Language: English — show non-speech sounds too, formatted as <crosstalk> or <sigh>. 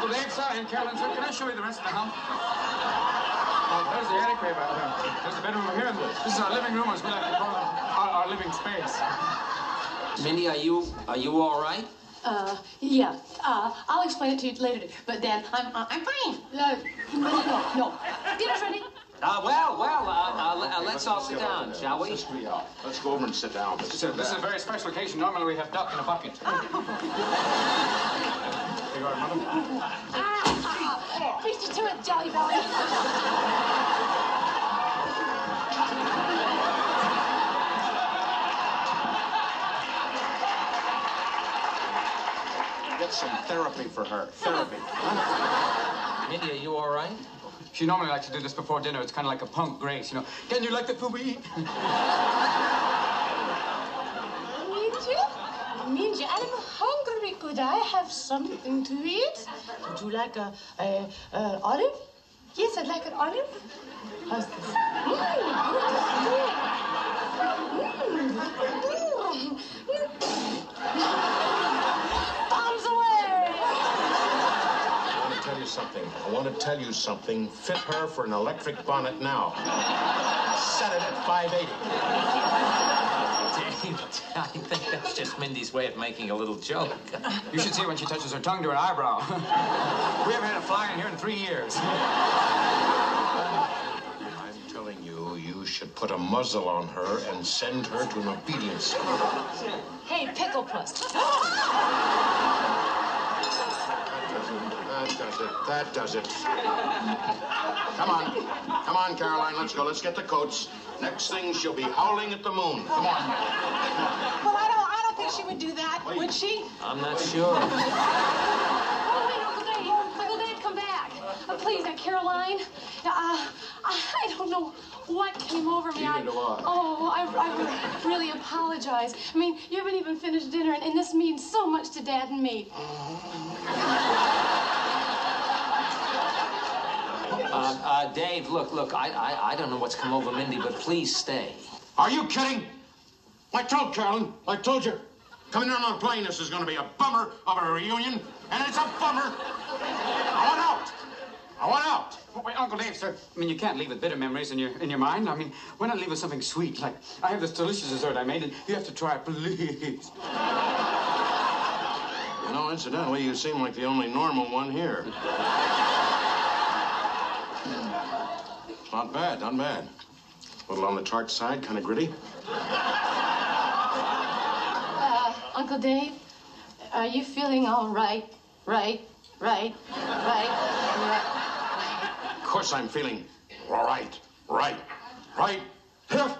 Uncle Dave, sir, and Caroline, sir, can I show you the rest of the house? Oh, there's the attic way back there. There's the bedroom over here. This is our living room, as we like to call it, our, our living space. Mindy, are you are you all right? Uh, yeah. Uh, I'll explain it to you later. But Dan, I'm uh, I'm fine. Uh, no, no. Dinner's ready. Uh, well, well, uh, uh, let's all sit down, shall we? Let's go over and sit down. Let's Sir, this is a very special occasion. Normally we have duck in a bucket. <laughs> Here you are, madam. Ah, beat you to it, Jolly Belly. Get some therapy for her. Therapy. Mindy, are you all right? She normally likes to do this before dinner. It's kind of like a punk grace, you know. Can you like the food we eat? <laughs> Mindy? Mindy, I'm hungry. Could I have something to eat? Would you like a, a, a olive? Yes, I'd like an olive. How's this? Mm, mm. Bombs away! I want to tell you something. I want to tell you something. Fit her for an electric bonnet now. Set it at 580. Dave, I think that's just Mindy's way of making a little joke. You should see when she touches her tongue to her eyebrow. <laughs> we haven't had a fly in here in three years. I'm telling you, you should put a muzzle on her and send her to an obedience school. Hey, Pickle Puss. That does it. That does it. Come on. Come on, Caroline. Let's go. Let's get the coats. Next thing, she'll be howling at the moon. Come on. Well, I don't, I don't think she would do that, would she? I'm not sure. Oh, Uncle Dave. Uncle Dave, come back. Uh, please, Aunt Caroline. Uh, I don't know what came over me. I. Oh, I, I really apologize. I mean, you haven't even finished dinner, and, and this means so much to Dad and me. Uh, uh, Dave, look, look, I, I, I don't know what's come over Mindy, but please stay. Are you kidding? I told Caroline. I told you. Coming down on a plane, this is going to be a bummer of a reunion, and it's a bummer. I want out. I want out. Oh, Wait, Uncle Dave, sir. I mean, you can't leave with bitter memories in your in your mind. I mean, why not leave with something sweet? Like, I have this delicious dessert I made, and you have to try it, please. You know, incidentally, you seem like the only normal one here. <laughs> Not bad, not bad. A little on the tart side, kind of gritty. Uh, Uncle Dave, are you feeling all right? Right, right, right, right. Of course, I'm feeling all right, right, right. Here.